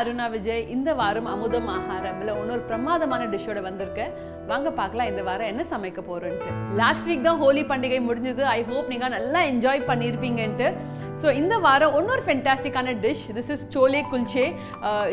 அருணா விஜய் இந்த வாரம் அமுதம் ஆகாரம்ல இன்னொரு பிரமாதமான டிஷ்ஷோட வந்திருக்கேன் வாங்க பார்க்கலாம் இந்த வாரம் என்ன சமைக்க போறோன்ட்டு. லாஸ்ட் வீக் தான் ஹோலி பண்டிகை முடிஞ்சது. ஐ ஹோப் நீங்க நல்லா என்ஜாய் பண்ணியிருப்பீங்கன்ட்டு ஸோ இந்த வாரம் இன்னொரு ஃபென்டாஸ்டிக்கான dish this is chole kulche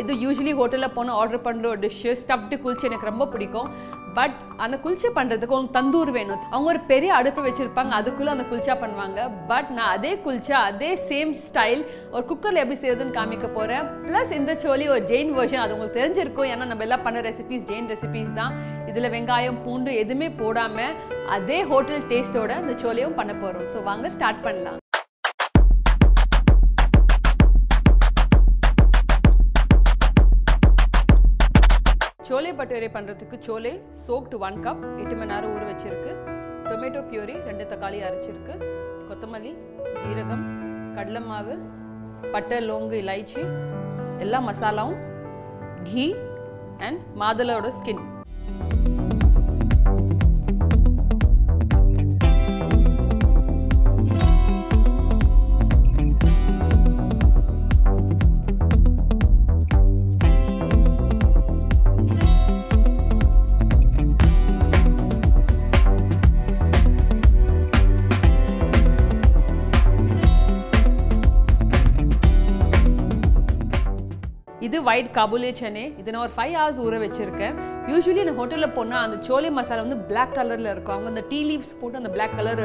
இது யூஸ்வலி ஹோட்டலில் போனால் ஆர்டர் பண்ணுற ஒரு டிஷ்ஷு ஸ்டஃப்டு குல்ச்சே எனக்கு ரொம்ப பிடிக்கும். பட் அந்த குல்ச்சை பண்ணுறதுக்கு உங்களுக்கு தந்தூர் வேணும். அவங்க ஒரு பெரிய அடுப்பு வச்சுருப்பாங்க. அதுக்குள்ளே அந்த குல்ச்சா பண்ணுவாங்க. பட் நான் அதே குல்ச்சா அதே சேம் ஸ்டைல் ஒரு குக்கரில் எப்படி செய்யறதுன்னு காமிக்க போகிறேன் ப்ளஸ் இந்த சோலி ஒரு ஜெயின் வெர்ஷன் அது உங்களுக்கு தெரிஞ்சிருக்கும். ஏன்னா நம்ம எல்லாம் பண்ண ரெசிபிஸ் ஜெயின் ரெசிபிஸ் தான். இதில் வெங்காயம் பூண்டு எதுவுமே போடாமல் அதே ஹோட்டல் டேஸ்ட்டோட இந்த சோலையும் பண்ண போகிறோம் ஸோ வாங்க ஸ்டார்ட் பண்ணலாம். சோலே பட்டோரே பண்ணுறதுக்கு சோலே சோக்டு ஒன் கப் எட்டு மணி நேரம் ஊற வச்சிருக்கு. டொமேட்டோ பியூரி ரெண்டு தக்காளி அரைச்சிருக்கு. கொத்தமல்லி ஜீரகம் கடலை மாவு பட்டை லோங்கு இலைச்சி எல்லா மசாலாவும் கீ அண்ட் மாதுளோட ஸ்கின் ஒயிட் காபூலே சென்னை இதை நான் ஒரு ஃபைவ் ஹவர்ஸ் ஊற வச்சிருக்கேன். யூஸ்வலி நான் ஹோட்டலில் போனால் அந்த சோலை மசாலா வந்து பிளாக் கலரில் இருக்கும். அவங்க அந்த டீ லீவ்ஸ் போட்டு அந்த பிளாக் கலர்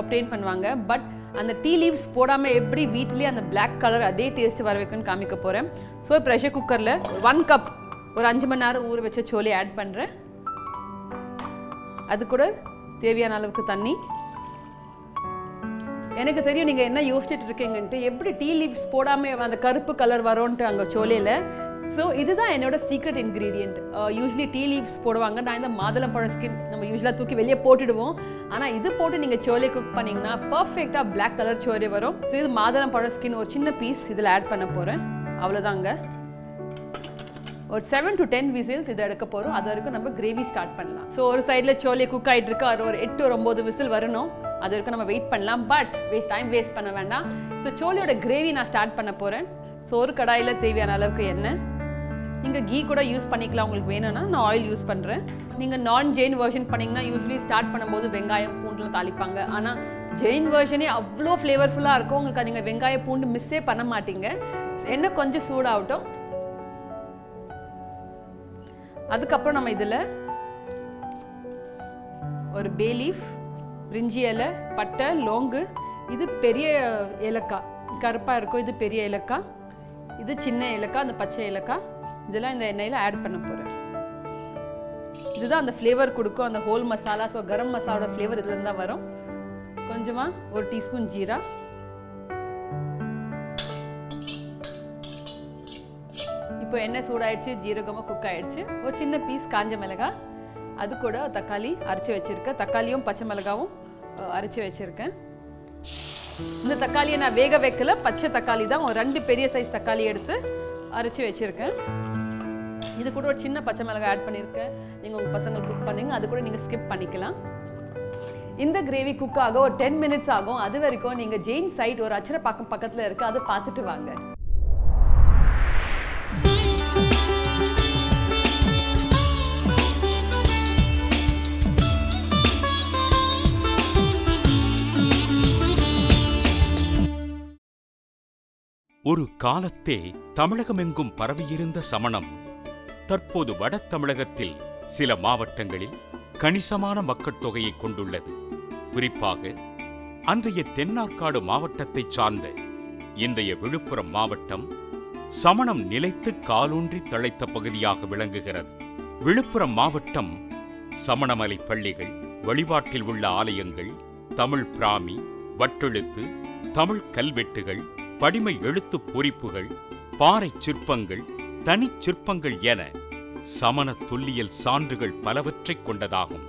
அப்டெயின் பண்ணுவாங்க. பட் அந்த டீ லீவ்ஸ் போடாமல் எப்படி வீட்லேயே அந்த பிளாக் கலர் அதே டேஸ்ட் வர வைக்கணும்னு காமிக்க போகிறேன் ஸோ ப்ரெஷர் குக்கரில் ஒன் கப் ஒரு அஞ்சு மணி நேரம் ஊற வச்ச சோலை ஆட் பண்ணுறேன் அது கூட தேவையான அளவுக்கு தண்ணி. எனக்கு தெரியும் நீங்கள் என்ன யோசிச்சுட்டு இருக்கீங்கன்ட்டு எப்படி டீ லீவ்ஸ் போடாமல் அந்த கருப்பு கலர் வரும்ன்ட்டு அங்கே சோலையில் ஸோ இதுதான் என்னோட secret ingredient usually tea leaves போடுவாங்க. நான் இந்த மாதுளம்பழம் ஸ்கின் நம்ம யூஸ்வலாக தூக்கி வெளியே போட்டுடுவோம். ஆனால் இது போட்டு நீங்கள் சோலை குக் பண்ணிங்கன்னா பர்ஃபெக்டாக பிளாக் கலர் சோலை வரும். ஸோ இது மாதுளம்பழம் ஸ்கின் ஒரு சின்ன பீஸ் இதில் ஆட் பண்ண போகிறேன் அவ்வளோதாங்க ஒரு செவன் டு டென் விசில்ஸ் இதை எடுக்க போகிறோம் அது வரைக்கும் நம்ம கிரேவி ஸ்டார்ட் பண்ணலாம். ஸோ ஒரு சைடில் சோலே குக் ஆகிட்டு இருக்கு. அது ஒரு எட்டு ஒரு ஒம்பது விசில் வரணும். அது வரைக்கும் நம்ம வெயிட் பண்ணலாம் பட் வேஸ்ட் டைம் வேஸ்ட் பண்ண வேண்டாம். ஸோ சோலியோட கிரேவி நான் ஸ்டார்ட் பண்ண போகிறேன் ஸோ ஒரு கடாயில் தேவையான அளவுக்கு எண்ணெய். நீங்கள் கீ கூட யூஸ் பண்ணிக்கலாம் உங்களுக்கு வேணும்னா நான் ஆயில் யூஸ் பண்ணுறேன் நீங்கள் நான் ஜெயின் வெர்ஷன் பண்ணிங்கன்னா யூஸ்வலி ஸ்டார்ட் பண்ணும்போது வெங்காயம் பூண்டுலாம் தாளிப்பாங்க. ஆனால் ஜெயின் வெர்ஷனே அவ்வளோ ஃப்ளேவர்ஃபுல்லாக இருக்கும். உங்களுக்கு நீங்கள் வெங்காய பூண்டு மிஸ்ஸே பண்ண மாட்டீங்க. எண்ணெய் கொஞ்சம் சூடாகட்டும். அதுக்கப்புறம் நம்ம இதில் ஒரு பே லீஃப் பிரிஞ்சி இலை பட்டை லோங்கு. இது பெரிய ஏலக்காய் கருப்பாக இருக்கும். இது பெரிய ஏலக்காய் இது சின்ன ஏலக்காய் அந்த பச்சை ஏலக்காய் இதெல்லாம் இந்த எண்ணெயில் ஆட் பண்ண போகிறேன் இதுதான் அந்த ஃப்ளேவர் கொடுக்கும். அந்த ஹோல் மசாலா ஸோ கரம் மசாலோட ஃப்ளேவர் இதுலேருந்து தான் வரும். கொஞ்சமாக ஒரு டீஸ்பூன் ஜீரா. இப்போ எண்ணெய் சூடாயிடுச்சு ஜீரகமாக குக் ஆயிடுச்சு. ஒரு சின்ன பீஸ் காஞ்ச மிளகாய். அது கூட தக்காளி அரைச்சி வச்சுருக்கேன். தக்காளியும் பச்சை மிளகாவும் அரைச்சி வச்சுருக்கேன். இந்த தக்காளியை நான் வேக வைக்கல. பச்சை தக்காளி தான். ரெண்டு பெரிய சைஸ் தக்காளி எடுத்து அரைச்சி வச்சுருக்கேன். இது கூட ஒரு சின்ன பச்சை மிளகாய் ஆட் பண்ணியிருக்கேன் நீங்கள் உங்கள் பசங்களுக்கு குக் பண்ணீங்க. அது கூட நீங்கள் ஸ்கிப் பண்ணிக்கலாம். இந்த கிரேவி குக் ஆக ஒரு டென் மினிட்ஸ் ஆகும். அது வரைக்கும் நீங்கள் ஜெயின் சைட் ஒரு அச்சரப்பாக்கம் பக்கத்தில் இருக்குது அதை பார்த்துட்டு வாங்க. ஒரு காலத்தே தமிழகமெங்கும் பரவியிருந்த சமணம். தற்போது வட தமிழகத்தில் சில மாவட்டங்களில் கணிசமான மக்கள் தொகையை கொண்டுள்ளது. குறிப்பாக அன்றைய தென்னார்காடு மாவட்டத்தைச் சார்ந்த இன்றைய விழுப்புரம் மாவட்டம் சமணம் நிலைத்து காலூன்றி தழைத்த பகுதியாக விளங்குகிறது. விழுப்புரம் மாவட்டம் சமணமலை பள்ளிகள் வழிபாட்டில் உள்ள ஆலயங்கள் தமிழ் பிராமி வட்டெழுத்து தமிழ் கல்வெட்டுகள் படிமை எழுத்துப் பொறிப்புகள் பாறைச் சிற்பங்கள் தனிச் சிற்பங்கள் என சமண தொல்லியல் சான்றுகள் பலவற்றைக் கொண்டதாகும்.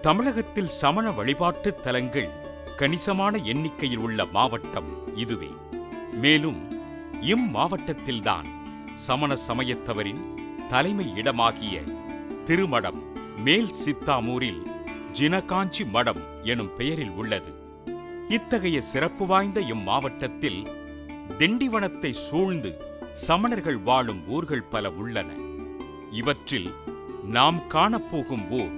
தமிழகத்தில் சமண வழிபாட்டுத் தலங்கள் கணிசமான எண்ணிக்கையில் உள்ள மாவட்டம் இதுவே. மேலும் இம்மாவட்டத்தில்தான் சமண சமயத்தவரின் தலைமை இடமாகிய திருமடம் மேல் சித்தாமூரில் ஜினகாஞ்சி மடம் எனும் பெயரில் உள்ளது. இத்தகைய சிறப்பு வாய்ந்த இம்மாவட்டத்தில் திண்டிவனத்தை சூழ்ந்து சமணர்கள் வாழும் ஊர்கள் பல உள்ளன. இவற்றில் நாம் காணப்போகும் ஊர்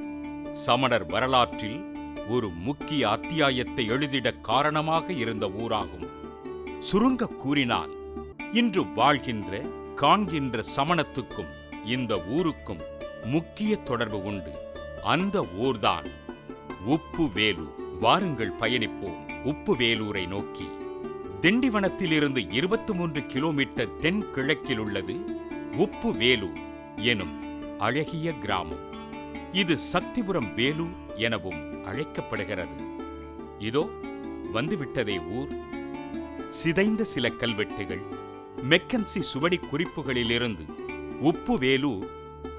சமணர் வரலாற்றில் ஒரு முக்கிய அத்தியாயத்தை எழுதிட காரணமாக இருந்த ஊராகும். சுருங்க கூறினால் இன்று வாழ்கின்ற காண்கின்ற சமணத்துக்கும் இந்த ஊருக்கும் முக்கிய தொடர்பு உண்டு. அந்த ஊர்தான் உப்பு வேலூர் வாருங்கள் பயணிப்போம் உப்பு வேலூரை நோக்கி. திண்டிவனத்திலிருந்து இருபத்தி மூன்று கிலோமீட்டர் தென் கிழக்கில் உள்ளது உப்பு வேலூர் எனும் அழகிய கிராமம். இது சக்திபுரம் வேலூர் எனவும் அழைக்கப்படுகிறது. இதோ வந்துவிட்டதே ஊர். சிதைந்த சில கல்வெட்டுகள் மெக்கன்சி சுவடி குறிப்புகளிலிருந்து உப்பு வேலூர்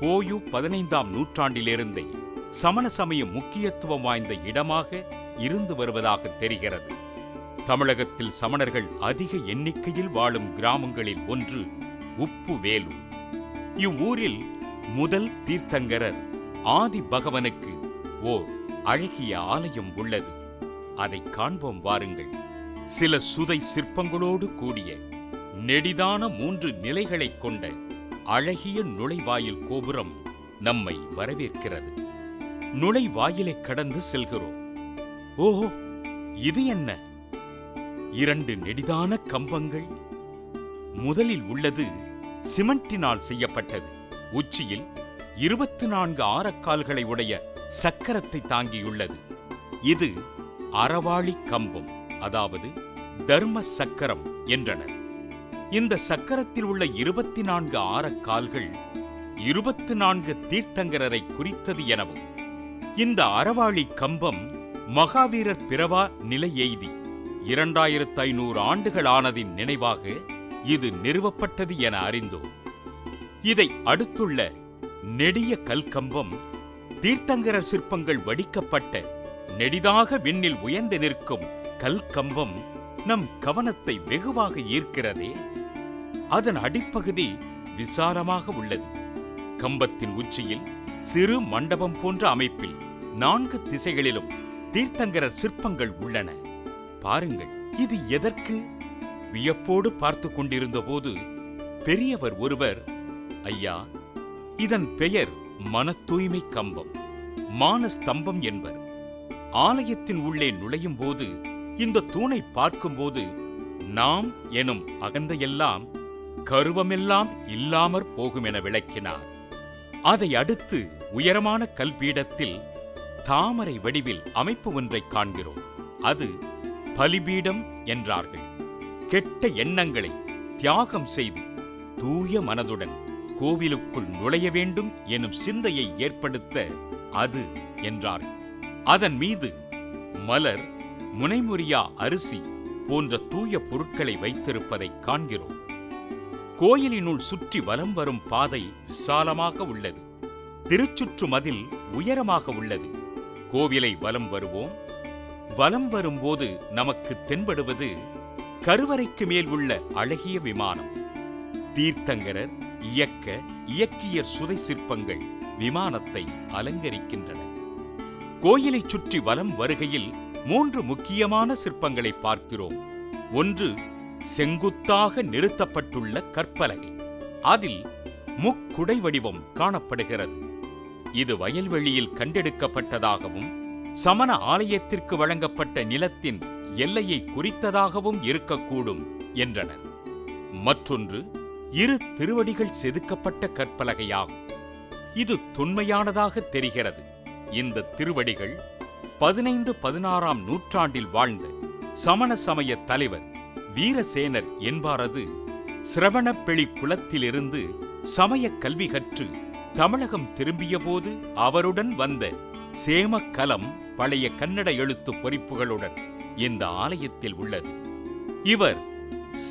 போயு பதினைந்தாம் நூற்றாண்டிலிருந்தே சமண சமய முக்கியத்துவம் வாய்ந்த இடமாக இருந்து வருவதாக தெரிகிறது. தமிழகத்தில் சமணர்கள் அதிக எண்ணிக்கையில் வாழும் கிராமங்களில் ஒன்று உப்பு வேலூர் இவ்வூரில் முதல் தீர்த்தங்கரர் ஆதி பகவனுக்கு ஓர் அழகிய ஆலயம் உள்ளது. அதை காண்போம் வாருங்கள். சில சுதை சிற்பங்களோடு கூடிய நெடிதான மூன்று நிலைகளைக் கொண்ட அழகிய நுழைவாயில் கோபுரம் நம்மை வரவேற்கிறது. நுழைவாயிலை கடந்து செல்கிறோம். ஓஹோ இது என்ன? இரண்டு நெடிதான கம்பங்கள். முதலில் உள்ளது சிமெண்டினால் செய்யப்பட்டது. உச்சியில் இருபத்தி நான்கு ஆரக்கால்களை உடைய சக்கரத்தை தாங்கியுள்ளது. இது அறவாளி கம்பம் அதாவது தர்ம சக்கரம் என்றனர். இந்த சக்கரத்தில் உள்ள இருபத்தி நான்கு ஆரக்கால்கள் இருபத்தி நான்கு தீர்த்தங்கரரை குறித்தது எனவும் இந்த அறவாளி கம்பம் மகாவீரர் பிறவா நிலை எய்தி இரண்டாயிரத்து ஐநூறு ஆண்டுகள் ஆனதின் நினைவாக இது நிறுவப்பட்டது என அறிந்தோம். இதை அடுத்துள்ள நெடிய கல்கம்பம் தீர்த்தங்கரர் சிற்பங்கள் வடிக்கப்பட்ட நெடிதாக விண்ணில் உயர்ந்து நிற்கும் கல்கம்பம் நம் கவனத்தை வெகுவாக ஈர்க்கிறதே. அதன் அடிப்பகுதி விசாலமாக உள்ளது. கம்பத்தின் உச்சியில் சிறு மண்டபம் போன்ற அமைப்பில் நான்கு திசைகளிலும் தீர்த்தங்கரர் சிற்பங்கள் உள்ளன. பாருங்கள். இது எதற்கு? வியப்போடு பார்த்து கொண்டிருந்த போது பெரியவர் ஒருவர் ஐயா இதன் பெயர் மன தூய்மை கம்பம் மானஸ்தம்பம் என்பர். ஆலயத்தின் உள்ளே நுழையும் போது இந்த தூணை பார்க்கும்போது நாம் எனும் அகந்தையெல்லாம் கருவமெல்லாம் இல்லாமற் போகும் என விளக்கினார். அதை அடுத்து உயரமான கல்பீடத்தில் தாமரை வடிவில் அமைப்பு ஒன்றைக் காண்கிறோம். அது பலிபீடம் என்றார்கள். கெட்ட எண்ணங்களை தியாகம் செய்து தூய மனதுடன் கோவிலுக்குள் நுழைய வேண்டும் எனும் சிந்தையை ஏற்படுத்த அது என்றார்கள் அதன் மீது மலர் முனைமுறியா அரிசி போன்ற தூய பொருட்களை வைத்திருப்பதைக் காண்கிறோம். கோயிலினுள் சுற்றி வலம் வரும் பாதை விசாலமாக உள்ளது. திருச்சுற்று மதில் உயரமாக உள்ளது. கோவிலை வலம் வருவோம். வலம் வரும்போது நமக்கு தென்படுவது கருவறைக்கு மேல் உள்ள அழகிய விமானம். தீர்த்தங்கரர் இயக்க இயக்கிய சுதை சிற்பங்கள் விமானத்தை அலங்கரிக்கின்றன. கோயிலை சுற்றி வலம் வருகையில் மூன்று முக்கியமான சிற்பங்களை பார்க்கிறோம். ஒன்று செங்குத்தாக நிறுத்தப்பட்டுள்ள கற்பலகை. அதில் முக்குடை வடிவம் காணப்படுகிறது. இது வயல்வெளியில் கண்டெடுக்கப்பட்டதாகவும் சமண ஆலயத்திற்கு வழங்கப்பட்ட நிலத்தின் எல்லையை குறித்ததாகவும் இருக்கக்கூடும் என்றனர் மற்றொன்று இரு திருவடிகள் செதுக்கப்பட்ட கற்பலகையாகும். இது தொன்மையானதாக தெரிகிறது. இந்த திருவடிகள் பதினைந்து பதினாறாம் நூற்றாண்டில் வாழ்ந்த சமண சமய தலைவர் வீரசேனர் என்பாரது சிரவணப்பெளி குலத்திலிருந்து சமய கல்வி கற்று தமிழகம் திரும்பியபோது அவருடன் வந்த சேமக்கலம் பழைய கன்னட எழுத்து பொறிப்புகளுடன் இந்த ஆலயத்தில் உள்ளது. இவர்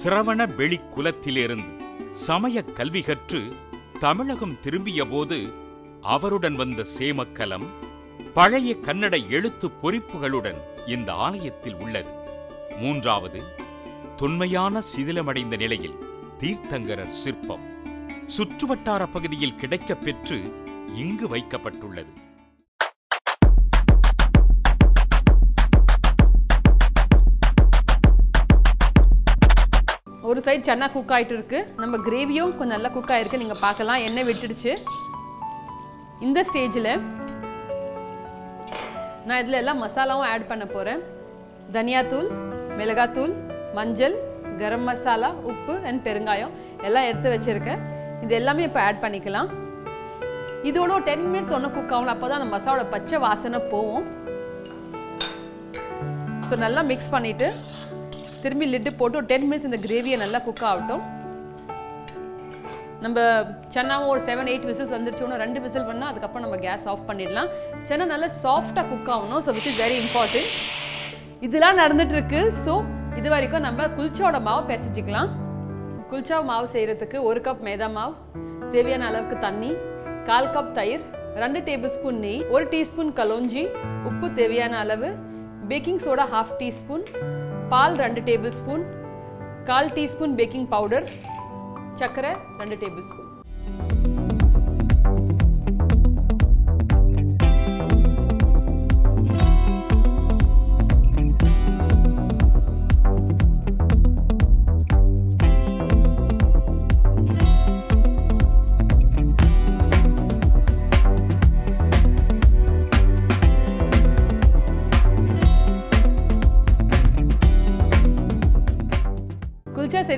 சிரவண வெளி குலத்திலிருந்து சமய கல்வி கற்று தமிழகம் திரும்பியபோது அவருடன் வந்த சேமக்கலம் பழைய கன்னட எழுத்து பொறிப்புகளுடன் இந்த ஆலயத்தில் உள்ளது. மூன்றாவது தொன்மையான சிதிலமடைந்த நிலையில் தீர்த்தங்கரர் சிற்பம் சுற்றுவட்டார பகுதியில் கிடைக்கப் பெற்று இங்கு வைக்கப்பட்டுள்ளது. ஒரு சைடு சன்னா குக் ஆகிட்டு இருக்கு. நம்ம கிரேவியும் கொஞ்சம் நல்லா குக் ஆகிருக்கு நீங்கள் பார்க்கலாம். எண்ணெய் விட்டுடுச்சு. இந்த ஸ்டேஜில் நான் இதில் எல்லாம் மசாலாவும் ஆட் பண்ண போகிறேன் தனியாத்தூள் மிளகாத்தூள் மஞ்சள் கரம் மசாலா உப்பு அண்ட் பெருங்காயம் எல்லாம் எடுத்து வச்சுருக்கேன். இது எல்லாமே இப்போ ஆட் பண்ணிக்கலாம். இதோட ஒரு டென் மினிட்ஸ் ஒன்று குக் ஆகணும். அப்போ தான் அந்த மசாலோட பச்சை வாசனை போகும். ஸோ நல்லா மிக்ஸ் பண்ணிவிட்டு திரும்பி லிட்டு போட்டு ஒரு டென் மினிட்ஸ் இந்த கிரேவியை நல்லா குக் ஆகட்டும். நம்ம சென்னாவும் ஒரு செவன் எயிட் விசில்ஸ் வந்துருச்சோன்னா ரெண்டு விசில் பண்ணால் அதுக்கப்புறம் நம்ம கேஸ் ஆஃப் பண்ணிடலாம். சென்னா நல்லா சாஃப்டாக குக் ஆகணும். So which is very important இதெல்லாம் நடந்துகிட்ருக்கு ஸோ இது வரைக்கும் நம்ம குல்ச்சாவோட மாவு பிசைச்சிக்கலாம் குல்ச்சா மாவு செய்கிறதுக்கு ஒரு கப் மேதா மாவு தேவையான அளவுக்கு தண்ணி கால் கப் தயிர் ரெண்டு டேபிள் ஸ்பூன் நெய் ஒரு டீஸ்பூன் கலோஞ்சி உப்பு தேவையான அளவு பேக்கிங் சோடா ஹாஃப் டீஸ்பூன் பால் ரெண்டு டேபிள் ஸ்பூன் கால் டீஸ்பூன் பேக்கிங் பவுடர் சர்க்கரை ரெண்டு டேபிள் ஸ்பூன்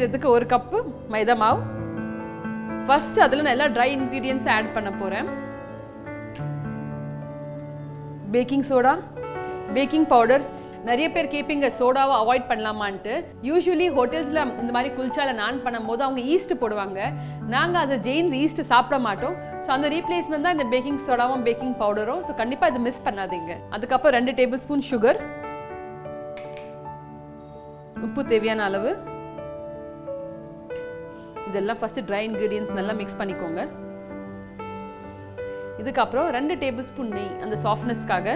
செய்கிறதுக்கு ஒரு கப்பு மைதா மாவு. ஃபர்ஸ்ட் அதில் நான் எல்லா ட்ரை இன்க்ரீடியன்ஸ் ஆட் பண்ண போகிறேன் பேக்கிங் சோடா பேக்கிங் பவுடர் நிறைய பேர் கேட்பீங்க சோடாவை அவாய்ட் பண்ணலாமான்ட்டு. யூஸ்வலி ஹோட்டல்ஸில் இந்த மாதிரி குளிச்சால நான் பண்ணும்போது அவங்க ஈஸ்ட் போடுவாங்க. நாங்கள் அதை ஜெயின்ஸ் ஈஸ்ட் சாப்பிட மாட்டோம். ஸோ அந்த ரீப்ளேஸ்மெண்ட் தான் இந்த பேக்கிங் சோடாவும் பேக்கிங் பவுடரும் ஸோ கண்டிப்பாக இதை மிஸ் பண்ணாதீங்க. அதுக்கப்புறம் ரெண்டு டேபிள் ஸ்பூன் சுகர் உப்பு தேவையான அளவு. இதெல்லாம் ஃபஸ்ட்டு ட்ரை இன்க்ரீடியன்ஸ் நல்லா மிக்ஸ் பண்ணிக்கோங்க. இதுக்கப்புறம் ரெண்டு டேபிள் ஸ்பூன் நெய் அந்த சாஃப்ட்னஸ்க்காக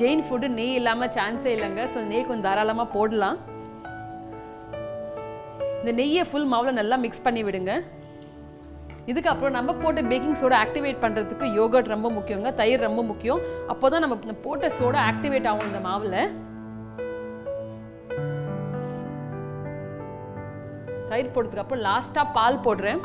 ஜெயின் ஃபுட்டு நெய் இல்லாமல் சான்ஸே இல்லைங்க ஸோ நெய் கொஞ்சம் தாராளமாக போடலாம். இந்த நெய்யை ஃபுல் மாவில் நல்லா மிக்ஸ் பண்ணி விடுங்க. இதுக்கப்புறம் நம்ம போட்ட பேக்கிங் சோடா ஆக்டிவேட் பண்ணுறதுக்கு யோகர்ட் ரொம்ப முக்கியங்க தயிர் ரொம்ப முக்கியம். அப்போ தான் நம்ம போட்ட சோடா ஆக்டிவேட் ஆகும் இந்த மாவில் தயிர் போடுறதுக்கு அப்புறம் லாஸ்ட்டாக பால் போடுறேன்.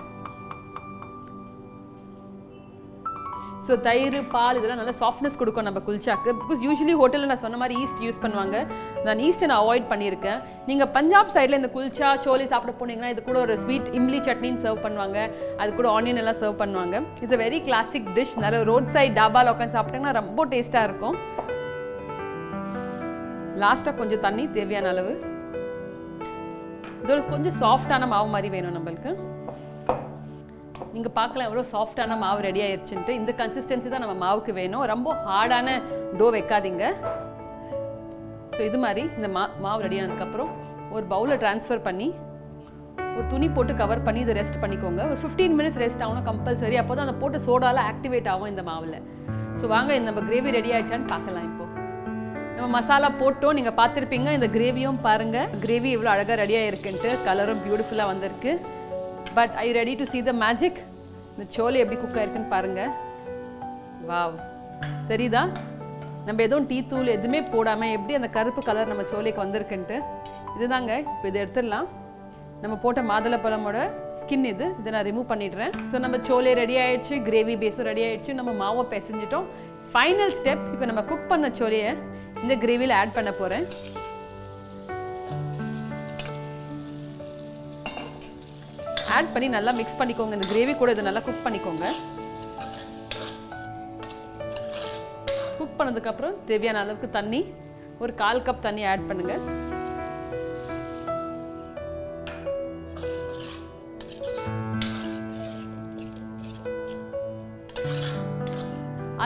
ஸோ தயிர் பால் இதெல்லாம் நல்லா சாஃப்ட்னஸ் கொடுக்கும் நம்ம குல்ச்சாக்கு பிகாஸ் யூஸ்வலி ஹோட்டலில் நான் சொன்ன மாதிரி ஈஸ்ட் யூஸ் பண்ணுவாங்க. நான் ஈஸ்ட்டை நான் அவாய்ட் பண்ணியிருக்கேன். நீங்கள் பஞ்சாப் சைடில் இந்த குல்ச்சா சோலி சாப்பிட போனீங்கன்னா இது கூட ஒரு ஸ்வீட் இம்லி சட்னின்னு சர்வ் பண்ணுவாங்க. அது கூட ஆனியன் எல்லாம் சர்வ் பண்ணுவாங்க. It's a very classic dish நிறைய ரோட் சைட் டாபாவில் உட்காந்து சாப்பிட்டீங்கன்னா ரொம்ப டேஸ்ட்டாக இருக்கும். லாஸ்ட்டாக கொஞ்சம் தண்ணி தேவையான அளவு. இது ஒரு கொஞ்சம் சாஃப்டான மாவு மாதிரி வேணும் நம்மளுக்கு. நீங்கள் பார்க்கலாம் எவ்வளோ சாஃப்டான மாவு ரெடி ஆயிடுச்சுன்ட்டு இந்த கன்சிஸ்டன்சி தான் நம்ம மாவுக்கு வேணும். ரொம்ப ஹார்டான டோ வைக்காதீங்க. ஸோ இது மாதிரி இந்த மா மாவு ரெடி ஆனதுக்கப்புறம் ஒரு பவுலில் ட்ரான்ஸ்ஃபர் பண்ணி ஒரு துணி போட்டு கவர் பண்ணி இதை ரெஸ்ட் பண்ணிக்கோங்க. ஒரு ஃபிஃப்டீன் மினிட்ஸ் ரெஸ்ட் ஆகணும் கம்பல்சரி அப்போ தான் அந்த போட்டு சோடால ஆக்டிவேட் ஆகும் இந்த மாவில். ஸோ வாங்க இந்த நம்ம கிரேவி ரெடி ஆயிடுச்சான்னு பார்க்கலாம். நம்ம மசாலா போட்டோம் நீங்கள் பார்த்துருப்பீங்க. இந்த கிரேவியும் பாருங்கள் கிரேவி இவ்வளோ அழகாக ரெடியாக இருக்குன்ட்டு கலரும் பியூட்டிஃபுல்லாக வந்திருக்கு. But I ready to see the magic இந்த சோலை எப்படி குக் ஆயிருக்குன்னு பாருங்கள் வாவ் தெரியுதா? நம்ம எதுவும் டீ தூள் எதுவுமே போடாமல் எப்படி அந்த கருப்பு கலர் நம்ம சோலைக்கு வந்திருக்குன்ட்டு. இதுதாங்க. இப்போ இதை எடுத்துடலாம். நம்ம போட்ட மாதுளை பழமோட ஸ்கின் இது. இதை நான் ரிமூவ் பண்ணிடுறேன். ஸோ நம்ம சோலை ரெடி ஆயிடுச்சு. கிரேவி பேஸும் ரெடி ஆயிடுச்சு. நம்ம மாவை பிசைஞ்சிட்டோம். ஃபைனல் ஸ்டெப் இப்போ நம்ம குக் பண்ண சோலையை இந்த கிரேவியில் ஆட் பண்ண போகிறேன் ஆட் பண்ணி நல்லா மிக்ஸ் பண்ணிக்கோங்க. இந்த கிரேவி கூட இதை நல்லா குக் பண்ணிக்கோங்க. குக் பண்ணதுக்கப்புறம் தேவையான அளவுக்கு தண்ணி ஒரு கால் கப் தண்ணி ஆட் பண்ணுங்கள்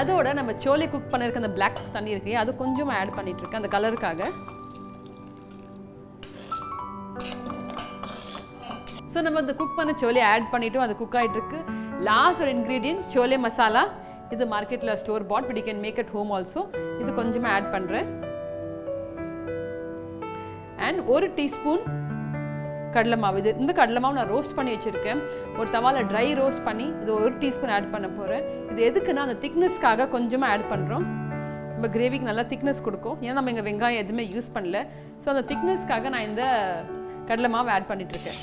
அதோட நம்ம சோலை குக் பண்ணிருக்க அந்த பிளாக் தண்ணி இருக்கு. அது கொஞ்சம் ஆட் பண்ணிட்டு இருக்கேன். அந்த கலருக்காக ஸோ நம்ம அந்த குக் பண்ண சோலே ஆட் பண்ணிட்டோம். அது குக் ஆகிட்டு இருக்கு. லாஸ்ட் ஒரு இன்க்ரீடியன்ட் சோலே மசாலா. இது மார்க்கெட்டில் store bought but you can make at home also இது கொஞ்சமாக ஆட் பண்ணுறேன் அண்ட் ஒரு டீஸ்பூன் கடலை மாவு. இது இந்த கடலை மாவு நான் ரோஸ்ட் பண்ணி வச்சுருக்கேன். ஒரு தவால ட்ரை ரோஸ்ட் பண்ணி இது ஒரு டீஸ்பூன் ஆட் பண்ண போகிறேன் இது எதுக்குன்னா அந்த திக்னஸ்க்காக கொஞ்சமாக ஆட் பண்ணுறோம் நம்ம கிரேவிக்கு நல்லா திக்னஸ் கொடுக்கும். ஏன்னா நம்ம இங்கே வெங்காயம் எதுவுமே யூஸ் பண்ணல. ஸோ அந்த திக்னஸ்க்காக நான் இந்த கடலை மாவு ஆட் பண்ணிகிட்ருக்கேன்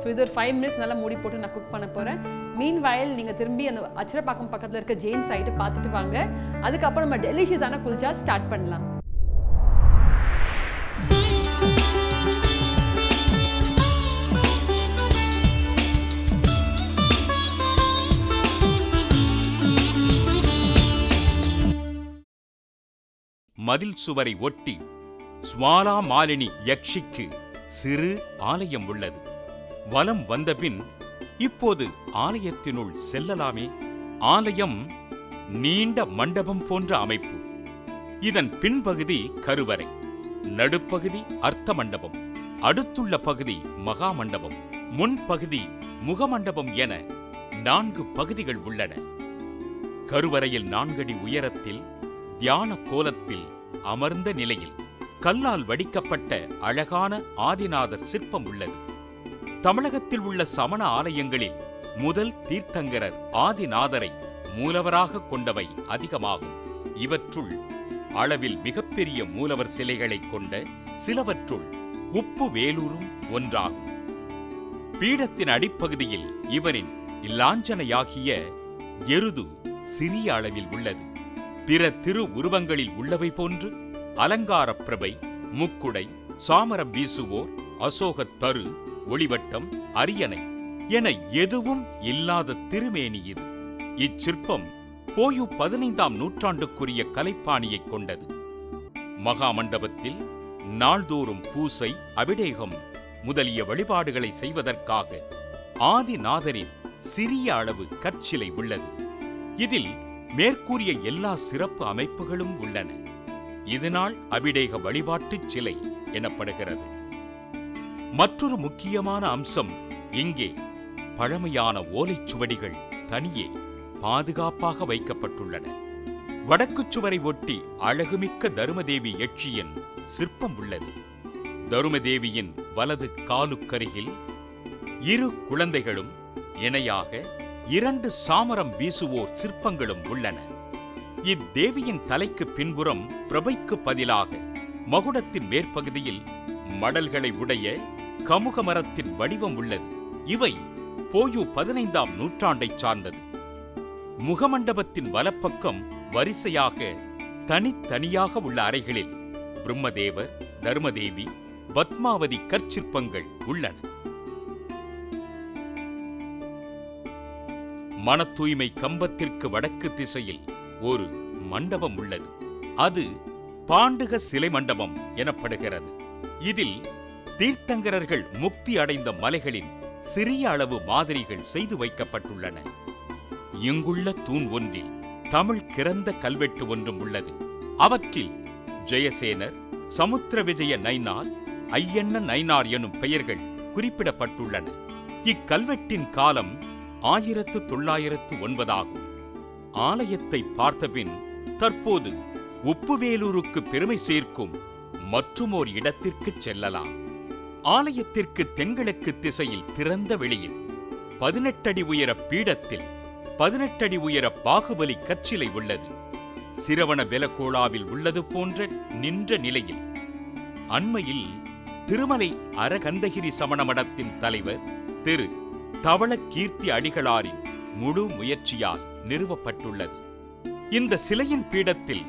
ஸோ இது ஒரு ஃபைவ் மினிட்ஸ் நல்லா மூடி போட்டு நான் குக் பண்ண போகிறேன் மீன் வயல் நீங்கள் திரும்பி அந்த அச்சரப்பாக்கம் பக்கத்தில் இருக்க ஜெயின் ஆகிட்டு பார்த்துட்டு வாங்க. அதுக்கப்புறம் நம்ம டெலிஷியஸான குல்ச்சா ஸ்டார்ட் பண்ணலாம். மதில் சுவரை ஒட்டி ஸ்வாலா மாலினி யக்ஷிக்கு சிறு ஆலயம் உள்ளது. வலம் வந்தபின் இப்போது ஆலயத்தினுள் செல்லலாமே. ஆலயம் நீண்ட மண்டபம் போன்ற அமைப்பு. இதன் பின்பகுதி கருவறை நடுப்பகுதி அர்த்த மண்டபம் அடுத்துள்ள பகுதி மகா மண்டபம் முன்பகுதி முகமண்டபம் என நான்கு பகுதிகள் உள்ளன. கருவறையில் நான்கடி உயரத்தில் தியான கோலத்தில் அமர்ந்த நிலையில் கல்லால் வடிக்கப்பட்ட அழகான ஆதிநாதர் சிற்பம் உள்ளது. தமிழகத்தில் உள்ள சமண ஆலயங்களில் முதல் தீர்த்தங்கரர் ஆதிநாதரை மூலவராக கொண்டவை அதிகமாகும். இவற்றுள் அளவில் மிகப்பெரிய மூலவர் சிலைகளைக் கொண்ட சிலவற்றுள் உப்பு வேலூரும் ஒன்றாகும். பீடத்தின் அடிப்பகுதியில் இவரின் இல்லாஞ்சனையாகிய எருது சிறிய அளவில் உள்ளது. பிற திரு உருவங்களில் உள்ளவை போன்று அலங்கார பிரபை முக்குடை சாமரம் வீசுவோர் அசோகத் தரு ஒளிவட்டம் அரியணை என எதுவும் இல்லாத திருமேனி இது. இச்சிற்பம் போயு பதினைந்தாம் நூற்றாண்டுக்குரிய கலைப்பாணியைக் கொண்டது. மகா மண்டபத்தில் நாள்தோறும் பூசை அபிடேகம் முதலிய வழிபாடுகளை செய்வதற்காக ஆதிநாதரின் சிறிய அளவு கற்சிலை உள்ளது. இதில் மேற்கூறிய எல்லா சிறப்பு அமைப்புகளும் உள்ளன. இதனால் அபிடேக வழிபாட்டு சிலை எனப்படுகிறது. மற்றொரு முக்கியமான அம்சம் இங்கே பழமையான ஓலைச்சுவடிகள் தனியே பாதுகாப்பாக வைக்கப்பட்டுள்ளன. வடக்குச் சுவரை ஒட்டி அழகுமிக்க தருமதேவி யட்சியின் சிற்பம் உள்ளது. தருமதேவியின் வலது காலுக்கருகில் இரு குழந்தைகளும் இணையாக இரண்டு சாமரம் வீசுவோர் சிற்பங்களும் உள்ளன. இத்தேவியின் தலைக்கு பின்புறம் பிரபைக்கு பதிலாக மகுடத்தின் மேற்பகுதியில் மடல்களை உடைய கமுக மரத்தின் வடிவம் உள்ளது. இவை போயு பதினைந்தாம் நூற்றாண்டைச் சார்ந்தது. முகமண்டபத்தின் வலப்பக்கம் வரிசையாக தனித்தனியாக உள்ள அறைகளில் பிரம்மதேவர் தர்மதேவி பத்மாவதி கற்சிற்பங்கள் உள்ளன. மன தூய்மை கம்பத்திற்கு வடக்கு திசையில் ஒரு மண்டபம் உள்ளது. அது பாண்டுக சிலை மண்டபம் எனப்படுகிறது. இதில் தீர்த்தங்கரர்கள் முக்தி அடைந்த மலைகளின் சிறிய அளவு மாதிரிகள் செய்து வைக்கப்பட்டுள்ளன. இங்குள்ள தூண் ஒன்றில் தமிழ் கிறந்த கல்வெட்டு ஒன்றும் உள்ளது. அவற்றில் ஜெயசேனர் சமுத்திர விஜய நைனார் ஐயண்ண நைனார் எனும் பெயர்கள் குறிப்பிடப்பட்டுள்ளன. இக்கல்வெட்டின் காலம் ஆயிரத்து தொள்ளாயிரத்து ஒன்பதாகும். ஆலயத்தை பார்த்தபின் தற்போது உப்புவேலூருக்கு பெருமை சேர்க்கும் மற்றுமோர் இடத்திற்கு செல்லலாம். ஆலயத்திற்கு தென்கிழக்கு திசையில் திறந்த வெளியில் பதினெட்டடி உயர பீடத்தில் பதினெட்டடி உயர பாகுபலி கற்சிலை உள்ளது. சிரவண வெலகோளாவில் உள்ளது போன்ற நின்ற நிலையில் அண்மையில் திருமலை அரகந்தகிரி சமண மடத்தின் தலைவர் திரு தவள கீர்த்தி அடிகளாரின் முழு முயற்சியால் நிறுவப்பட்டுள்ளது. இந்த சிலையின் பீடத்தில்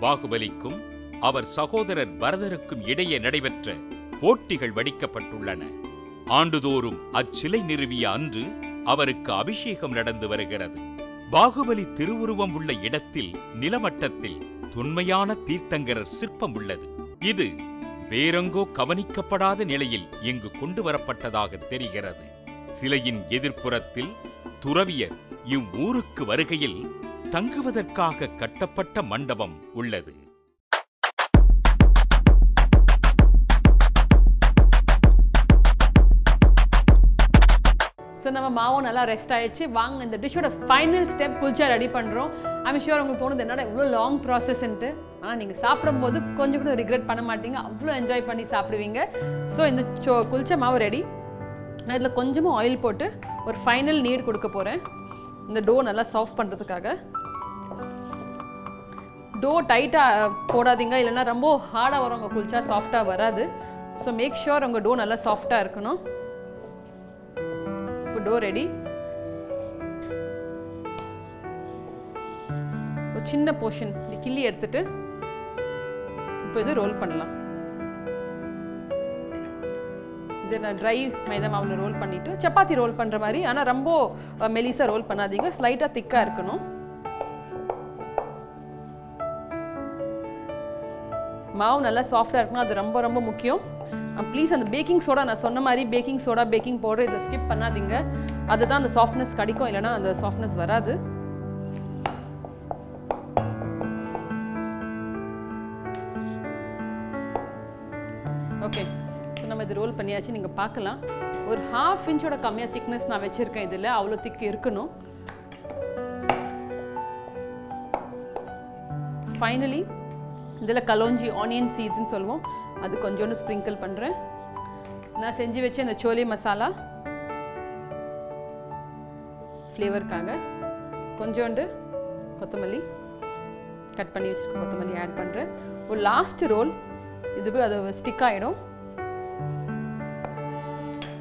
பாகுபலிக்கும் அவர் சகோதரர் பரதருக்கும் இடையே நடைபெற்ற போட்டிகள் வடிக்கப்பட்டுள்ளன. ஆண்டுதோறும் அச்சிலை நிறுவிய அன்று அவருக்கு அபிஷேகம் நடந்து வருகிறது. பாகுபலி திருவுருவம் உள்ள இடத்தில் நிலமட்டத்தில் தொன்மையான தீர்த்தங்கரர் சிற்பம் உள்ளது. இது வேறெங்கோ கவனிக்கப்படாத நிலையில் இங்கு கொண்டு வரப்பட்டதாக தெரிகிறது. சிலையின் எதிர்ப்புறத்தில் துறவியர் இவ்வூருக்கு வருகையில் தங்குவதற்காக கட்டப்பட்ட மண்டபம் உள்ளது. ஸோ நம்ம மாவும் நல்லா ரெஸ்ட் ஆயிடுச்சு. வாங்க இந்த டிஷ்ஷோட ஃபைனல் ஸ்டெப் குளிச்சா ரெடி பண்ணுறோம் ஐம் ஷூர் உங்களுக்கு தோணுது என்னடா இவ்வளோ லாங் ப்ராசஸ்ன்ட்டு ஆனால் நீங்கள் சாப்பிடும்போது கொஞ்சம் கூட ரிக்ரெட் பண்ண மாட்டீங்க. அவ்வளோ என்ஜாய் பண்ணி சாப்பிடுவீங்க. ஸோ இந்த சோ குல்ச்சா மாவு ரெடி நான் இதில் கொஞ்சமாக ஆயில் போட்டு ஒரு ஃபைனல் நீட் கொடுக்க போகிறேன் இந்த டோ நல்லா சாஃப்ட் பண்ணுறதுக்காக டோ டைட்டாக போடாதீங்க இல்லைன்னா ரொம்ப ஹார்டாக வரும் உங்கள் குளிச்சா சாஃப்டாக வராது. ஸோ மேக் ஷுர் உங்கள் டோ நல்லா சாஃப்டாக இருக்கணும். இப்போ டோ ரெடி ஒரு சின்ன போர்ஷன் இப்படி கிள்ளி எடுத்துட்டு இப்போ இது ரோல் பண்ணலாம். இதை நான் ட்ரை மைதா மாவில் ரோல் பண்ணிவிட்டு சப்பாத்தி ரோல் பண்ணுற மாதிரி. ஆனால் ரொம்ப மெலிசாக ரோல் பண்ணாதீங்க. ஸ்லைட்டாக திக்காக இருக்கணும். மாவு நல்லா சாஃப்டாக இருக்கணும். அது ரொம்ப ரொம்ப முக்கியம். ப்ளீஸ் அந்த பேக்கிங் சோடா நான் சொன்ன மாதிரி பேக்கிங் சோடா பேக்கிங் பவுடர் இதை ஸ்கிப் பண்ணாதீங்க. அதுதான் அந்த சாஃப்ட்னஸ் கிடைக்கும். இல்லைன்னா அந்த சாஃப்ட்னஸ் வராது. நம்ம பண்ணியாச்சு நீங்கள் பார்க்கலாம். ஒரு ஹாஃப் இன்ச்சோட கம்மியாக திக்னஸ் நான் வச்சுருக்கேன் இதில். அவ்வளோ திக் இருக்கணும். ஃபைனலி இதில் கலோஞ்சி ஆனியன் சீட்ஸ்னு சொல்லுவோம். அது கொஞ்சோண்டு ஸ்ப்ரிங்கிள் பண்ணுறேன் நான் செஞ்சு வச்ச இந்த சோலே மசாலா ஃப்ளேவருக்காக கொஞ்சோண்டு கொத்தமல்லி கட் பண்ணி வச்சுருக்க கொத்தமல்லி ஆட் பண்ணுறேன் ஒரு லாஸ்ட் ரோல் இது அது ஸ்டிக் ஆகிடும்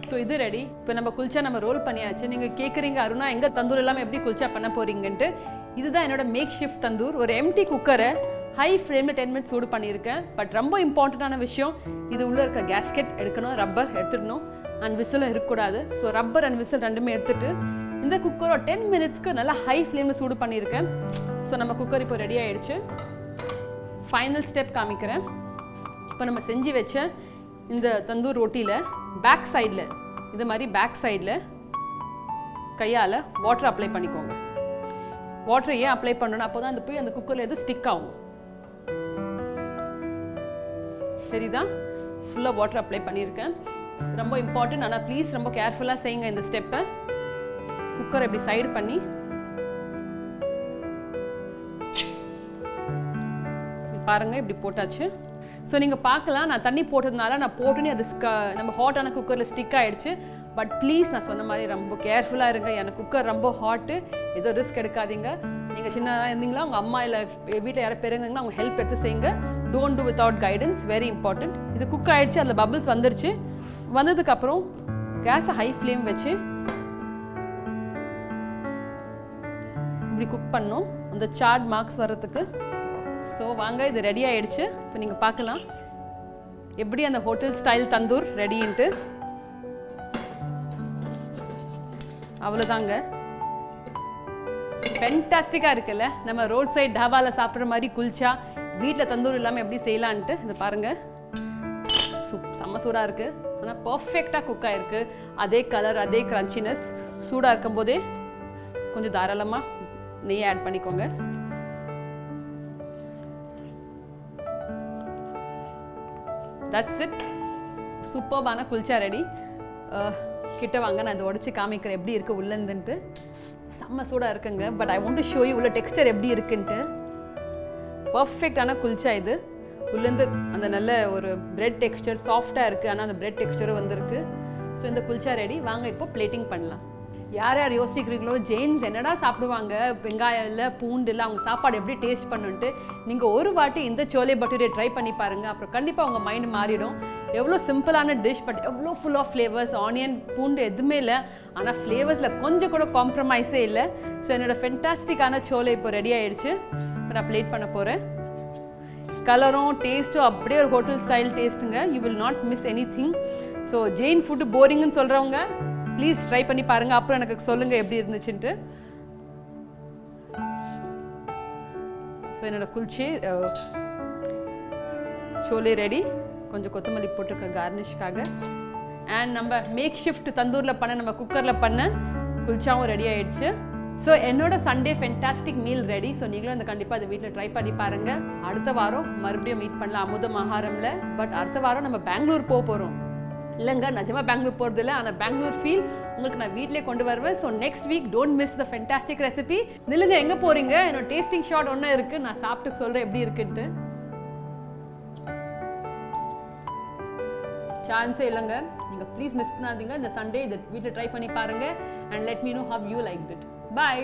ஸோ இது ரெடி இப்போ நம்ம குல்ச்சா நம்ம ரோல் பண்ணியாச்சு. நீங்கள் கேட்குறீங்க அருணா எங்கே தந்தூர் இல்லாமல் எப்படி குல்ச்சா பண்ண போகிறீங்கன்ட்டு இதுதான் என்னோட மேக் ஷிஃப்ட் தந்தூர். ஒரு எம்டி குக்கரை ஹை ஃப்ளேமில் டென் மினிட்ஸ் சூடு பண்ணியிருக்கேன். பட் ரொம்ப இம்பார்ட்டண்ட்டான விஷயம் இது உள்ளே இருக்க கேஸ்கெட் எடுக்கணும் ரப்பர் எடுத்துடணும். அண்ட் விசிலும் இருக்கக்கூடாது. ஸோ ரப்பர் அண்ட் விசில் ரெண்டுமே எடுத்துட்டு இந்த குக்கரை டென் மினிட்ஸ்க்கு நல்லா ஹை ஃப்ளேமில் சூடு பண்ணியிருக்கேன். ஸோ நம்ம குக்கர் இப்போ ரெடி ஆயிடுச்சு. ஃபைனல் ஸ்டெப் காமிக்கிறேன். இப்போ நம்ம செஞ்சு வச்ச இந்த தந்தூர் ரொட்டியில் பேக் சைடில் இது மாதிரி பேக் சைடில் கையால் வாட்டர் அப்ளை பண்ணிக்கோங்க. வாட்டர் ஏன் அப்ளை பண்ணணும் அப்போ தான் அந்த போய் அந்த குக்கரில் எது ஸ்டிக் ஆகும். சரிதா? ஃபுல்லாக வாட்டர் அப்ளை பண்ணியிருக்கேன். ரொம்ப இம்பார்ட்டன்ட் ஆனால் ப்ளீஸ் ரொம்ப கேர்ஃபுல்லாக செய்யுங்க இந்த ஸ்டெப்பை குக்கரை இப்படி சைடு பண்ணி. பாருங்கள் இப்படி போட்டாச்சு. ஸோ நீங்கள் பார்க்கலாம். நான் தண்ணி போட்டதுனால நான் போட்டுன்னு அது நம்ம ஹாட்டான குக்கரில் ஸ்டிக் ஆகிடுச்சு பட் ப்ளீஸ் நான் சொன்ன மாதிரி ரொம்ப கேர்ஃபுல்லாக இருங்க. எனக்கு குக்கர் ரொம்ப ஹாட்டு ஏதோ ரிஸ்க் எடுக்காதீங்க. நீங்கள் சின்னதாக இருந்தீங்களா? உங்கள் அம்மா இல்லை வீட்டில் யாரும் பெருங்கன்னா அவங்க ஹெல்ப் எடுத்து செய்யுங்க. Don't do without guidance very important இது குக் ஆகிடுச்சு அதில் பபிள்ஸ் வந்துருச்சு. வந்ததுக்கப்புறம் கேஸை ஹை ஃப்ளேம் வச்சு இப்படி குக் பண்ணோம். அந்த சார்ட் மார்க்ஸ் வர்றதுக்கு ஸோ வாங்க இது ரெடி ஆயிடுச்சு. இப்போ நீங்கள் பார்க்கலாம். எப்படி அந்த ஹோட்டல் ஸ்டைல் தந்தூர் ரெடின்ட்டு அவ்வளோதாங்க ஃபென்டாஸ்டிக்காக இருக்குல்ல? நம்ம ரோட் சைட் டாபாவில் சாப்பிட்ற மாதிரி குளிச்சா வீட்டில் தந்தூர் இல்லாமல் எப்படி செய்யலான்ட்டு? இதை பாருங்கள் சூப் செம்ம சூடாக இருக்குது ஆனால் பர்ஃபெக்டாக குக் ஆயிருக்கு. அதே கலர் அதே க்ரன்ச்சினஸ் சூடாக இருக்கும்போதே கொஞ்சம் தாராளமாக நெய் ஆட் பண்ணிக்கோங்க. தட்ஸ் இட் சூப்பர்பான குல்ச்சா ரெடி கிட்ட வாங்க நான் இதை உடச்சி காமிக்கிறேன். எப்படி இருக்குது உள்ளேருந்துன்ட்டு செம்ம சூடாக இருக்குங்க but I want to show you உள்ள டெக்ஸ்டர் எப்படி இருக்குன்ட்டு. பர்ஃபெக்டான குல்ச்சா இது. உள்ளேருந்து அந்த நல்ல ஒரு பிரெட் டெக்ஸ்டர் சாஃப்டாக இருக்குது ஆனால் அந்த பிரெட் டெக்ஸ்டரும் வந்திருக்கு. ஸோ இந்த குல்ச்சா ரெடி வாங்க இப்போ பிளேட்டிங் பண்ணலாம். யார் யார் யோசிக்கிறீங்களோ ஜெயின்ஸ் என்னடா சாப்பிடுவாங்க? வெங்காயம் இல்லை பூண்டு இல்லை அவங்க சாப்பாடு எப்படி டேஸ்ட் பண்ணுன்ட்டு நீங்கள் ஒரு வாட்டி இந்த சோலே பட்டூரியை ட்ரை பண்ணி பாருங்கள் அப்புறம் கண்டிப்பாக உங்கள் மைண்ட் மாறிடும். எவ்வளோ சிம்பிளான டிஷ் பட் எவ்வளோ ஃபுல் ஆஃப் ஃப்ளேவர்ஸ் ஆனியன் பூண்டு எதுவுமே இல்லை. ஆனால் ஃப்ளேவர்ஸில் கொஞ்சம் கூட காம்ப்ரமைஸே இல்லை. ஸோ என்னோட ஃபென்டாஸ்டிக்கான சோலை இப்போ ரெடி ஆயிடுச்சு. இப்போ நான் ப்ளேட் பண்ண போகிறேன் கலரும் டேஸ்ட்டும் அப்படியே ஒரு hotel style டேஸ்ட்டுங்க you will not miss anything so Jain food போரிங்னு சொல்கிறவங்க ப்ளீஸ் ட்ரை பண்ணி பாருங்கள் அப்புறம் எனக்கு சொல்லுங்கள் எப்படி இருந்துச்சுன்ட்டு. ஸோ என்னோட குல்ச்சி சோலே ரெடி கொஞ்சம் கொத்தமல்லி போட்டிருக்கேன் கார்னிஷ்காக அண்ட் நம்ம மேக் ஷிஃப்ட் தந்தூரில் பண்ண நம்ம குக்கரில் பண்ண குல்ச்சாவும் ரெடி ஆயிடுச்சு. ஸோ என்னோட Sunday fantastic meal ready so நீங்களும் இந்த கண்டிப்பாக அதை வீட்டில் ட்ரை பண்ணி பாருங்கள் அடுத்த வாரம் மறுபடியும் மீட் பண்ணலாம். அமுதம் ஆகாரமில் பட் அடுத்த வாரம் நம்ம பெங்களூர் போக போகிறோம் இல்லைங்க நிஜமா பெங்களூர் போகிறது இல்லை ஆனால் பெங்களூர் ஃபீல் உங்களுக்கு நான் வீட்டிலே கொண்டு வருவேன். So next week don't miss the fantastic recipe நில்லுங்க எங்கே போகிறீங்க என்னோட டேஸ்டிங் ஷாட் ஒன்று இருக்குது நான் சாப்பிட்டு சொல்கிறேன் எப்படி இருக்குன்ட்டு. சான்ஸே இல்லைங்க. நீங்கள் ப்ளீஸ் மிஸ் பண்ணாதீங்க. இந்த சண்டே இதை வீட்டில் ட்ரை பண்ணி பாருங்கள் and let me know how you like it bye